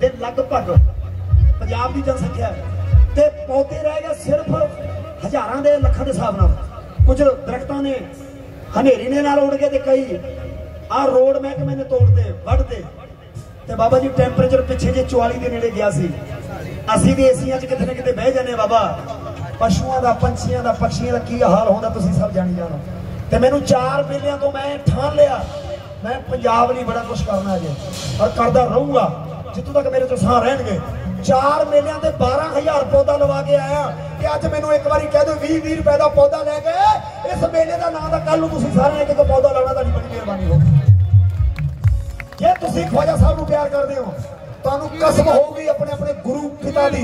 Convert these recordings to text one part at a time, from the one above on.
ਦੇ ਲਗਭਗ ਪੰਜਾਬ ਦੀ ਜਨਸੰਖਿਆ ਤੇ ਪੌਦੇ ਰਹਿ ਗਏ ਸਿਰਫ ਹਜ਼ਾਰਾਂ ਦੇ ਲੱਖਾਂ ਦੇ ਹਿਸਾਬ ਨਾਲ। ਕੁਝ ਦਰਖਤਾਂ ਨੇ ਹਨੇਰੀ ਨੇ ਨਾਲ ਉੜ ਗਏ ਤੇ ਕਈ ਆ ਰੋਡ ਮਹਿਕਮੇ ਨੇ ਤੋੜਦੇ ਵੱਢਦੇ ਤੇ ਬਾਬਾ ਜੀ ਟੈਂਪਰੇਚਰ ਪਿੱਛੇ ਜੇ 44 ਦੇ ਨੇੜੇ ਗਿਆ ਸੀ। ਅਸੀਂ ਵੀ ਏਸੀਆਂ 'ਚ ਕਿਤੇ ਨਾ ਕਿਤੇ ਬਹਿ ਜਾਂਦੇ ਬਾਬਾ। ਪਸ਼ੂਆਂ ਦਾ, ਪੰਛੀਆਂ ਦਾ ਪਕਸ਼ੀਆਂ ਦਾ ਕੀ ਹਾਲ ਹੁੰਦਾ ਤੁਸੀਂ ਸਭ ਜਾਣੀ ਜਾਣੋ। ਤੇ ਮੈਨੂੰ ਚਾਰ ਮੇਲਿਆਂ ਤੋਂ ਮੈਂ ਠਾਣ ਲਿਆ। ਮੈਂ ਪੰਜਾਬ ਲਈ ਬੜਾ ਕੁਝ ਕਰਨਾ ਹੈ ਔਰ ਕਰਦਾ ਰਹੂੰਗਾ। ਜਿੱਥੋਂ ਤੱਕ ਮੇਰੇ ਤੋਂ ਸਾਹ ਰਹਿਣਗੇ। ਚਾਰ ਮੇਲਿਆਂ ਤੇ 12000 ਪੌਦਾ ਲਵਾ ਕੇ ਆਇਆ। ਕਿ ਅੱਜ ਮੈਨੂੰ ਇੱਕ ਵਾਰੀ ਕਹਿ ਦਿਓ 20 20 ਰੁਪਏ ਦਾ ਪੌਦਾ ਲੈ ਕੇ ਇਸ ਮੇਲੇ ਦਾ ਨਾਂ ਦਾ ਕੱਲ ਨੂੰ ਤੁਸੀਂ ਸਾਰਿਆਂ ਇੱਕ ਇੱਕ ਪੌਦਾ ਲਾਉਣਾ, ਤੁਹਾਡੀ ਬੜੀ ਮਿਹਰਬਾਨੀ ਹੋਊਗੀ ਜੇ ਤੁਸੀਂ ਖਵਾਜਾ ਸਾਹਿਬ ਨੂੰ ਪਿਆਰ ਕਰਦੇ ਹੋ, ਤੁਹਾਨੂੰ ਕਸਮ ਹੋਊਗੀ ਆਪਣੇ ਆਪਣੇ ਗੁਰੂ ਪਿਤਾ ਦੀ।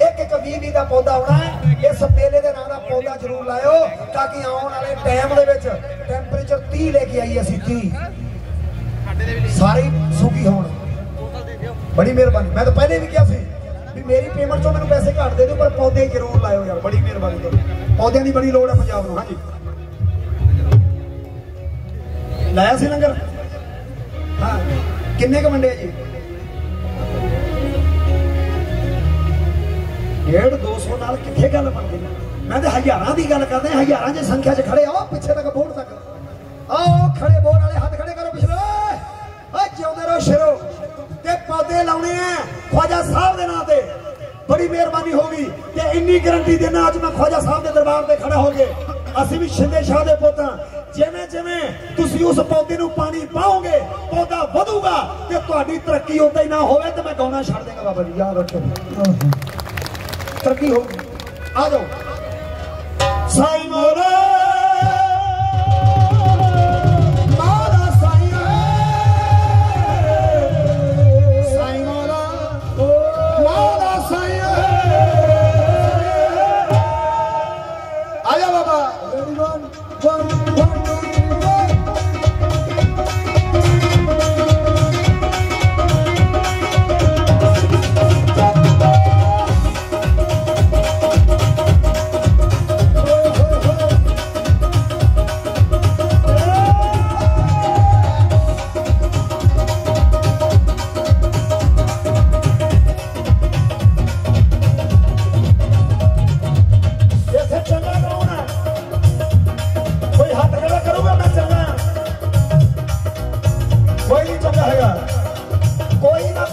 ਇੱਕ ਇੱਕ 20 20 ਦਾ ਪੌਦਾ ਆਉਣਾ ਹੈ। ਇਸ ਮੇਲੇ ਦੇ ਪੌਦਾ ਜ਼ਰੂਰ ਲਾਇਓ ਤਾਂ ਕਿ ਆਉਣ ਵਾਲੇ ਟਾਈਮ ਦੇ ਵਿੱਚ ਟੈਂਪਰੇਚਰ 30 ਲੈ ਕੇ ਆਈ ਅਸੀਂ 30 ਸਾਰੇ ਸੁਖੀ ਹੋਣ। ਬੜੀ ਮਿਹਰਬਾਨੀ। ਮੈਂ ਤਾਂ ਪਹਿਲੇ ਵੀ ਕਿਹਾ ਸੀ ਵੀ ਮੇਰੀ ਪੇਮੈਂਟ ਚੋਂ ਮੈਨੂੰ ਪੈਸੇ ਘੱਟ ਦੇ ਦਿਓ, ਪਰ ਪੌਦੇ ਜ਼ਰੂਰ ਲਾਇਓ ਯਾਰ, ਬੜੀ ਮਿਹਰਬਾਨੀ ਤੁਹਾਡੀ। ਪੌਦਿਆਂ ਦੀ ਬੜੀ ਲੋੜ ਹੈ ਪੰਜਾਬ ਨੂੰ, ਹਾਂਜੀ। ਲਾਇਆ ਸੀ ਲੰਗਰ? ਹਾਂ। ਕਿੰਨੇ ਕ ਵੰਡੇ ਜੀ? ਡੇਢ 200 ਨਾਲ ਕਿੱਥੇ ਗੱਲ ਬਣਦੀ? ਮੈਂ ਤੇ ਹਜ਼ਾਰਾਂ ਦੀ ਗੱਲ ਕਰਦਾ, ਹਜ਼ਾਰਾਂ ਜੇ ਸੰਖਿਆ 'ਚ ਖੜੇ ਆਓ, ਪਿੱਛੇ ਤੱਕ ਬੋੜ ਤੱਕ। ਆਓ, ਖੜੇ ਬੋੜ ਵਾਲੇ ਹੱਥ ਖੜੇ ਕਰੋ ਪਿਛਲੇ। ਓਏ, ਜਿਉਂਦੇ ਰਹੋ ਸ਼ੇਰੋ। ਤੇ ਪੌਦੇ ਲਾਉਣੇ ਆ ਖਵਾਜਾ ਸਾਹਿਬ ਦੇ ਨਾਂ ਤੇ। ਬੜੀ ਮਿਹਰਬਾਨੀ ਹੋਗੀ ਤੇ ਇੰਨੀ ਗਰੰਟੀ ਦੇਣਾ ਅੱਜ ਮੈਂ ਖਵਾਜਾ ਸਾਹਿਬ ਦੇ ਦਰਬਾਰ ਤੇ ਖੜਾ ਹੋ ਕੇ ਅਸੀਂ ਵੀ ਸ਼ਿੰਦੇ ਸ਼ਾਹ ਦੇ ਪੁੱਤ ਜਿਵੇਂ ਜਿਵੇਂ ਤੁਸੀਂ ਉਸ ਪੌਦੇ ਨੂੰ ਪਾਣੀ ਪਾਓਗੇ, ਪੌਦਾ ਵਧੂਗਾ ਤੇ ਤੁਹਾਡੀ ਤਰੱਕੀ ਉਦਾਂ ਹੀ ਨਾ ਹੋਵੇ ਤੇ ਮੈਂ ਗਾਉਣਾ ਛੱਡ ਦੇਗਾ ਬਾਬਾ ਜੀ। ਯਾਦ ਰੱਖਿਓ ਤਰੱਕੀ ਹੋਊਗੀ। ਆ ਜਾਓ। ਸਾਈ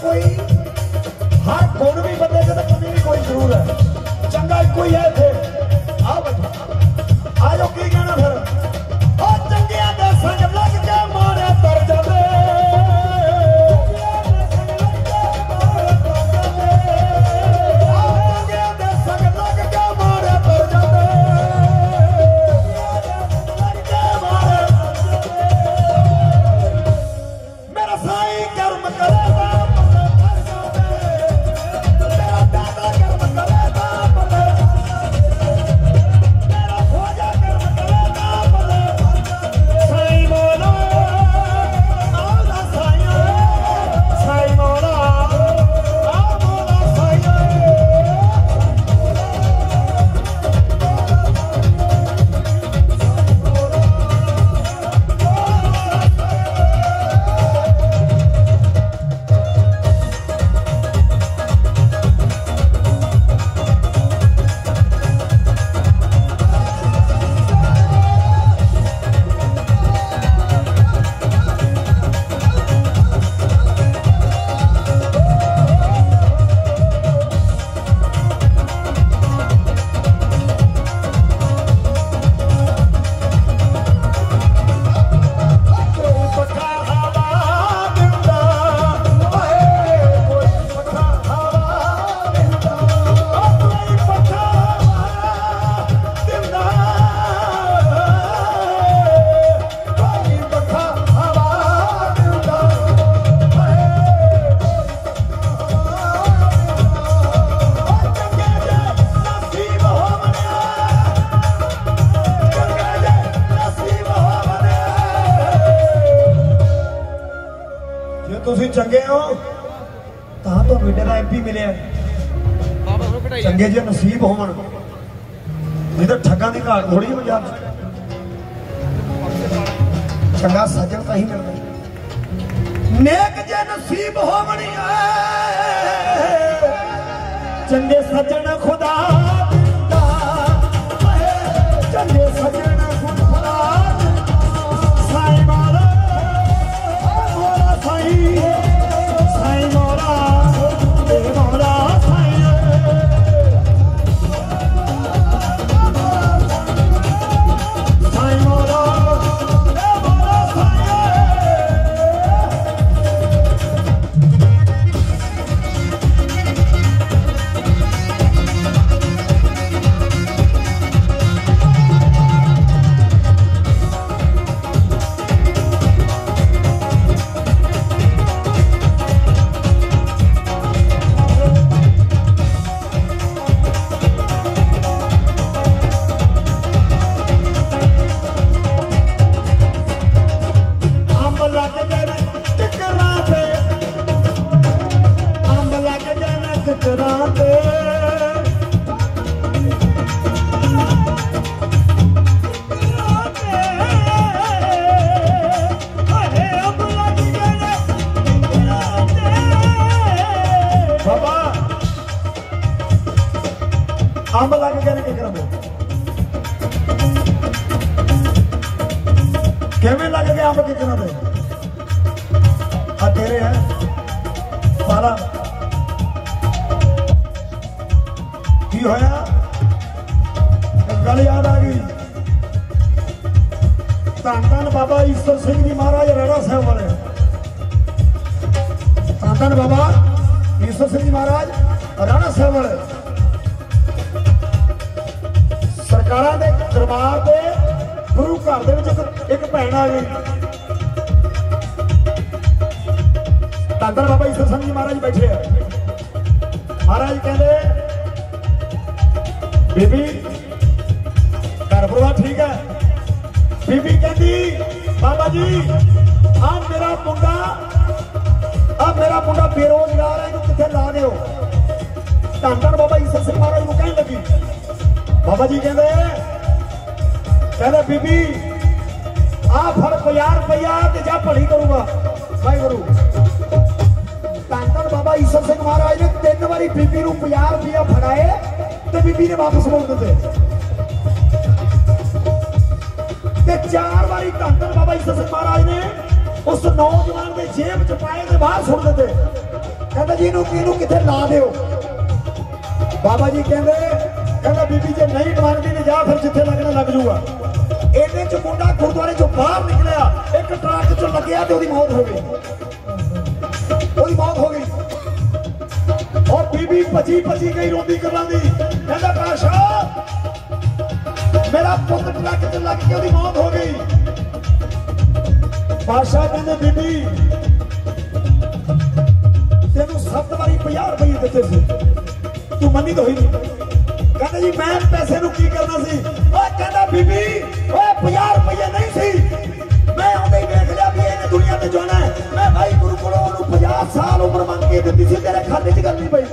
ਕੋਈ। ਨਾ ਕੋਈ ਹਰ ਗੁਣ ਵੀ ਬੰਦੇ ਚ ਤੇ ਕਮੀ ਵੀ ਕੋਈ ਜ਼ਰੂਰ ਹੈ। ਚੰਗਾ ਇੱਕੋ ਹੀ ਹੈ ਤੁਸੀਂ ਚੰਗੇ ਹੋ, ਤਾਂ ਤੁਹਾਨੂੰ ਇੰਡੀਆ ਦਾ ਐਮਪੀ ਮਿਲਿਆ। ਬਾਬਾ ਨੂੰ ਕਢਾਈ ਚੰਗੇ ਜੇ ਨਸੀਬ ਹੋਵਣ, ਨਹੀਂ ਤਾਂ ਠੱਗਾਂ ਦੀ ਘਾਟ ਥੋੜੀ ਜਿਹੀ ਪੰਜਾਬ ਚੰਗਾ ਸੱਜਣ ਤਾਂ ਹੀ ਮਿਲਦਾ। ਨੇਕ ਜੇ ਨਸੀਬ ਹੋਵਣੀਆਂ, ਚੰਗੇ ਸੱਜਣ ਖੁਦਾ ਅੰਬ ਲੱਗ ਜਾਣ ਟਿਕਰਾਂ ਤੇ ਕਿਵੇਂ ਲੱਗ ਗਏ ਅੰਬ ਕਿਚਨਾਂ ਦੇ ਆ ਤੇਰੇ ਹੈ ਸਾਰਾ ਕੀ ਹੋਇਆ? ਗੱਲ ਯਾਦ ਆ ਗਈ। ਧੰਨ ਧੰਨ ਬਾਬਾ ਈਸ਼ਵਰ ਸਿੰਘ ਜੀ ਮਹਾਰਾਜ ਰਾਣਾ ਸਾਹਿਬ ਵਾਲੇ। ਧੰਨ ਧੰਨ ਬਾਬਾ ਈਸ਼ਵਰ ਸਿੰਘ ਜੀ ਮਹਾਰਾਜ ਰਾਣਾ ਸਾਹਿਬ ਵਾਲੇ। ਸਰਕਾਰਾਂ ਦੇ, ਦਰਬਾਰ ਦੇ, ਗੁਰੂ ਘਰ ਦੇ ਵਿੱਚ ਇੱਕ- ਭੈਣ ਆ ਗਈ। ਤੰਦਰ ਬਾਬਾ ਈਸਰ ਸਿੰਘ ਜੀ ਮਹਾਰਾਜ ਬੈਠੇ ਆ। ਮਹਾਰਾਜ ਕਹਿੰਦੇ, ਬੀਬੀ, ਘਰ ਪਰਿਵਾਰ ਠੀਕ ਹੈ? ਬੀਬੀ ਕਹਿੰਦੀ, ਬਾਬਾ ਜੀ, ਆ ਮੇਰਾ ਮੁੰਡਾ, ਆ ਮੇਰਾ ਮੁੰਡਾ ਬੇਰੋਜ਼ਗਾਰ ਹੈ, ਇਹਨੂੰ ਕਿੱਥੇ ਲਾ ਦਿਓ ਤੰਦਰ ਬਾਬਾ ਈਸਰ ਸਿੰਘ ਮਹਾਰਾਜ ਨੂੰ ਕਹਿਣ ਲੱਗੀ। ਬਾਬਾ ਜੀ ਕਹਿੰਦੇ, ਕਹਿੰਦਾ, ਬੀਬੀ ਆ ਫੜ 50 ਰੁਪਇਆ ਤੇ ਜਾ ਭਲੀ ਕਰੂਗਾ। ਵਾਹਿਗੁਰੂ। ਧੰਨ ਬਾਬਾ ਈਸ਼ਵਰ ਸਿੰਘ ਮਹਾਰਾਜ ਨੇ ਤਿੰਨ ਵਾਰੀ ਬੀਬੀ ਨੂੰ 50 ਰੁਪਇਆ ਫੜਾਏ ਤੇ ਬੀਬੀ ਨੇ ਵਾਪਸ ਮੋੜ ਦਿੱਤੇ। ਤੇ ਚਾਰ ਵਾਰੀ ਧੰਨ ਧੰਨ ਬਾਬਾ ਈਸ਼ਵਰ ਸਿੰਘ ਮਹਾਰਾਜ ਨੇ ਉਸ ਨੌਜਵਾਨ ਦੇ ਜੇਬ ਚ ਪਾਏ ਤੇ ਬਾਹਰ ਸੁੱਟ ਦਿੱਤੇ। ਕਹਿੰਦਾ ਜੀ ਇਹਨੂੰ ਕਿਹਨੂੰ ਕਿੱਥੇ ਲਾ ਦਿਓ? ਬਾਬਾ ਜੀ ਕਹਿੰਦੇ ਕਹਿੰਦਾ ਬੀਬੀ ਜੇ ਨਹੀਂ ਮੰਨਦੀ ਤੇ ਜਾ ਫਿਰ ਜਿੱਥੇ ਲੱਗਣਾ ਲੱਗ ਜੂਗਾ। ਇਹਦੇ ਚ ਮੁੰਡਾ ਗੁਰਦੁਆਰੇ ਚੋਂ ਬਾਹਰ ਨਿਕਲਿਆ, ਇੱਕ ਟਰੱਕ ਚੋਂ ਲੱਗਿਆ ਤੇ ਉਹਦੀ ਮੌਤ ਹੋ ਗਈ। ਉਹਦੀ ਮੌਤ ਹੋ ਗਈ। ਔਰ ਬੀਬੀ ਭੱਜੀ ਭੱਜੀ ਗਈ ਰੋਂਦੀ ਕਰਾਂਦੀ ਕਹਿੰਦਾ ਕਾਸ਼ਾ ਮੇਰਾ ਪੁੱਤ ਟਰੱਕ ਚ ਲੱਗ ਕੇ ਉਹਦੀ ਮੌਤ ਹੋ ਗਈ। ਬਾਦਸ਼ਾਹ ਕਹਿੰਦੇ, ਬੀਬੀ, ਤੈਨੂੰ ਸੱਤ ਵਾਰੀ 50 ਰੁਪਏ ਦਿੱਤੇ ਸੀ। ਤੂੰ ਮੰਨੀ ਤਾਂ ਹੋਈ ਨਹੀਂ ਕਹਿੰਦਾ ਜੀ, ਮੈਂ ਪੈਸੇ ਨੂੰ ਕੀ ਕਰਨਾ ਸੀ? ਓਏ ਕਹਿੰਦਾ, ਬੀਬੀ, ਓਏ 50 ਰੁਪਏ ਨਹੀਂ ਸੀ। ਮੈਂ ਆਉਂਦੇ ਹੀ ਵੇਖ ਲਿਆ ਵੀ ਇਹਨੇ ਦੁਨੀਆ ਤੇ ਜਾਣਾ ਮੈਂ ਭਾਈ ਗੁਰੂ ਕੋਲੋਂ ਉਹਨੂੰ 50 ਸਾਲ ਉਮਰ ਮੰਗ ਕੇ ਦਿੱਤੀ ਸੀ, ਤੇਰੇ ਖਾਤੇ 'ਚ ਗੱਲ ਨਹੀਂ ਪਈ।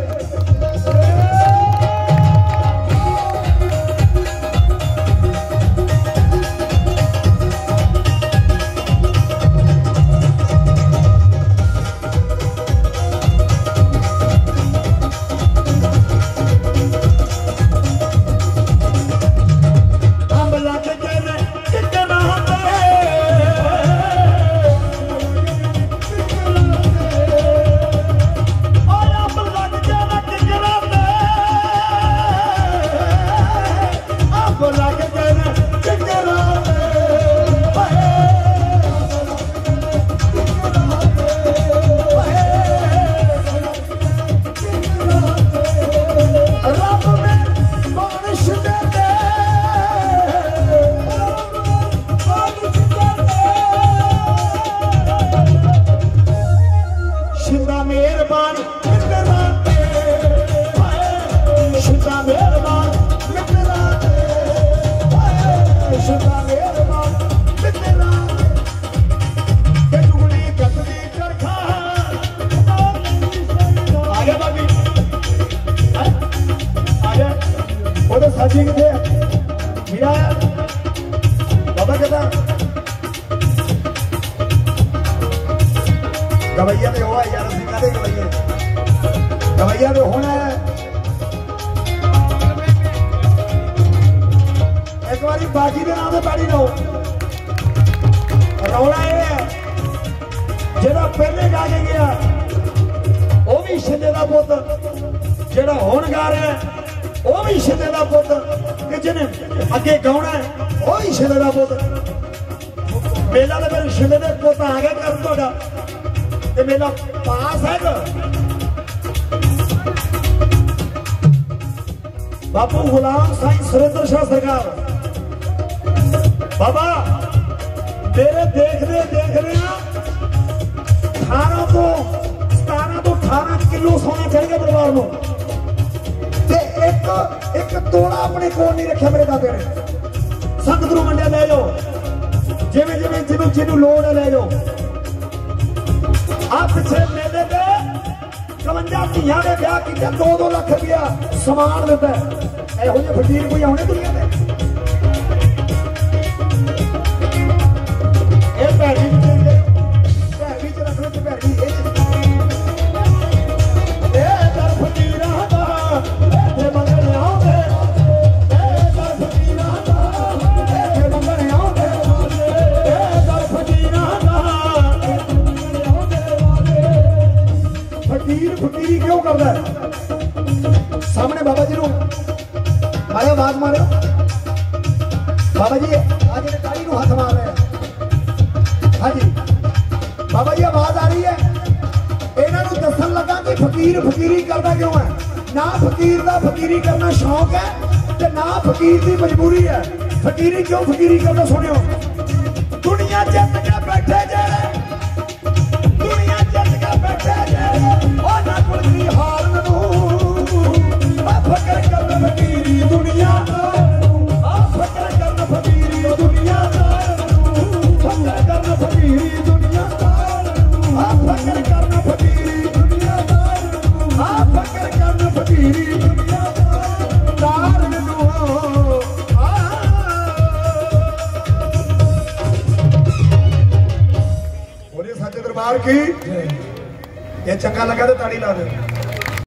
ਉਹਦੇ ਕਿੱਥੇ ਆ ਬਾਬਾ ਕਿੱਦਾਂ ਗਵਈਆ ਤੇ ਹੋਆ ਯਾਰ, ਅਸੀਂ ਕਾਹਦੇ ਗਵਈਏ ਗਵਈਆ ਤੇ ਹੋਣਾ ਹੈ ਇੱਕ ਵਾਰੀ ਬਾਜੀ ਦੇ ਨਾਮ ਤੇ ਤਾੜੀ ਲਓ। ਰੌਲਾ ਇਹ ਹੈ, ਜਿਹੜਾ ਪਹਿਲੇ ਗਾ ਕੇ ਗਿਆ, ਉਹ ਵੀ ਛਿੰਦੇ ਦਾ ਪੁੱਤ, ਜਿਹੜਾ ਹੁਣ ਗਾ ਰਿਹਾ ਹੈ, ਉਹ ਦਾ ਪੁੱਤ ਕਿ ਜਿਹਨੇ ਅੱਗੇ ਗਾਉਣਾ ਹੈ, ਉਹ ਵੀ ਛਿੰਦੇ ਦਾ ਪੁੱਤ। ਮੇਲਾ ਦੇ ਮੇਰੇ ਛਿੰਦੇ ਦੇ ਪੁੱਤ ਆ ਗਿਆ ਕਰ ਤੁਹਾਡਾ। ਤੇ ਮੇਲਾ ਪਾਸ ਹੈਗਾ ਬਾਪੂ ਗੁਲਾਮ ਸਾਈਂ ਸੁਰਿੰਦਰ ਸ਼ਾਹ ਸਰਕਾਰ। ਬਾਬਾ ਤੇਰੇ ਦੇਖਦੇ ਦੇਖਦੇ ਆ 18 ਤੋਂ 17 ਤੋਂ 18 ਕਿਲੋ ਸੋਨਾ ਚੜ ਗਿਆ ਪਰਿਵਾਰ ਨੂੰ। ਇੱਕ ਇੱਕ ਤੋਲਾ ਆਪਣੇ ਕੋਲ ਨਹੀਂ ਰੱਖਿਆ ਮੇਰੇ ਦਾਦੇ ਨੇ। ਸੰਗਤ ਨੂੰ ਮੰਡਿਆ ਲੈ ਜਾਓ। ਜਿਵੇਂ ਜਿਵੇਂ ਜਿਹਨੂੰ ਜਿਹਨੂੰ ਲੋੜ ਹੈ ਲੈ ਜਾਓ। ਆ ਪਿੱਛੇ ਮੇਲੇ ਤੇ 51 ਧੀਆਂ ਦੇ ਵਿਆਹ ਕੀਤੇ 2-2 ਲੱਖ ਰੁਪਇਆ ਸਮਾਨ ਦਿੱਤਾ ਇਹੋ ਜਿਹੇ ਫਕੀਰ ਕੋਈ ਆਉਣੇ ਦੁਨੀਆ ਤੇ? ਦੱਸਣ ਫਕੀਰ ਫਕੀਰੀ ਕਰਦਾ ਕਿਉਂ ਹੈ? ਨਾ ਫਕੀਰ ਦਾ ਫਕੀਰੀ ਕਰਨਾ ਸ਼ੌਕ ਹੈ ਤੇ ਨਾ ਫਕੀਰ ਦੀ ਮਜਬੂਰੀ ਹੈ। ਫਕੀਰੀ ਕਿਉਂ ਫਕੀਰੀ ਕਰਦਾ ਸੁਣਿਓ? ਦੁਨੀਆ ਜਿੱਤ ਕੇ ਬੈਠੇ ਜਿਹੜੇ ਦੁਨੀਆ ਜਿੱਤ ਕੇ ਬੈਠੇ ਜਿਹੜੇ ਉਹਨਾਂ ਕੋਲ ਨਹੀਂ ਹਾਰਨ ਨੂੰ ਆ ਫਕਰ ਕਰਨ ਫਕੀਰੀ ਦੁਨੀਆ ਆ ਫਕਰ ਕਰਨ ਫਕੀਰੀ ਦੁਨੀਆ ਨੂੰ ਫਕਰ ਕਰਨ ਫਕੀਰੀ ਚੱਕਾ ਲੱਗਾ ਤੇ ਤਾੜੀ ਲਾ ਦੇ